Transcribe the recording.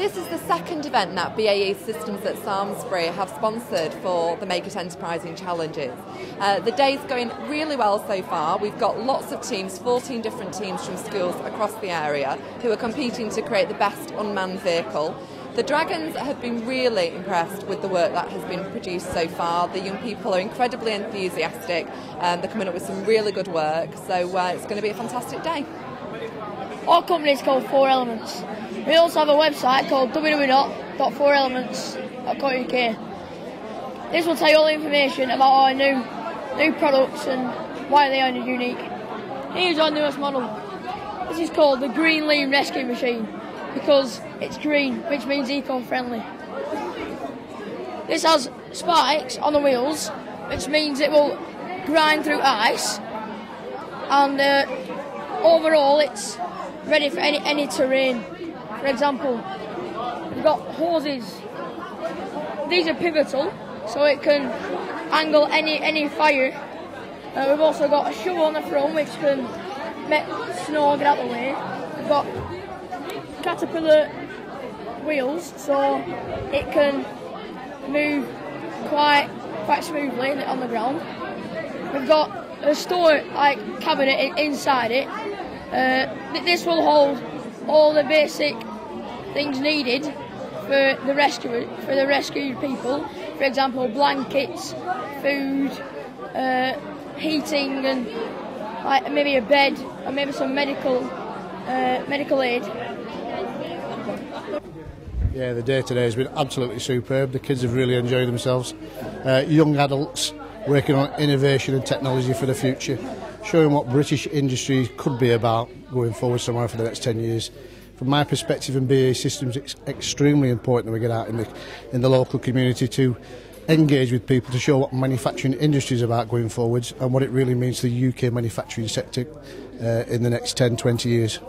This is the second event that BAE Systems at Samlesbury have sponsored for the Make It Enterprising Challenges. Uh, the day's going really well so far. We've got lots of teams, 14 different teams from schools across the area who are competing to create the best unmanned vehicle. The Dragons have been really impressed with the work that has been produced so far. The young people are incredibly enthusiastic and they're coming up with some really good work, so uh, it's going to be a fantastic day. Our company is called Four Elements. We also have a website called www.fourelements.co.uk. This will tell you all the information about our new new products and why they are unique. Here's our newest model. This is called the Green Lean Rescue Machine because it's green, which means eco-friendly. This has spikes on the wheels, which means it will grind through ice, and uh, overall it's ready for any, any terrain. For example, we've got hoses. These are pivotal, so it can angle any any fire. Uh, we've also got a shovel on the front, which can make snow get out of the way. We've got caterpillar wheels, so it can move quite quite smoothly on the ground. We've got a store like cabinet inside it. Uh, this will hold all the basic things needed for the rescue for the rescued people. For example, blankets, food, uh, heating, and like maybe a bed, or maybe some medical uh, medical aid. Yeah, the day today has been absolutely superb. The kids have really enjoyed themselves. Uh, young adults working on innovation and technology for the future, showing what British industry could be about going forward somewhere for the next 10 years. From my perspective in BA Systems, it's extremely important that we get out in the, in the local community to engage with people to show what manufacturing industry is about going forwards and what it really means to the UK manufacturing sector uh, in the next 10, 20 years.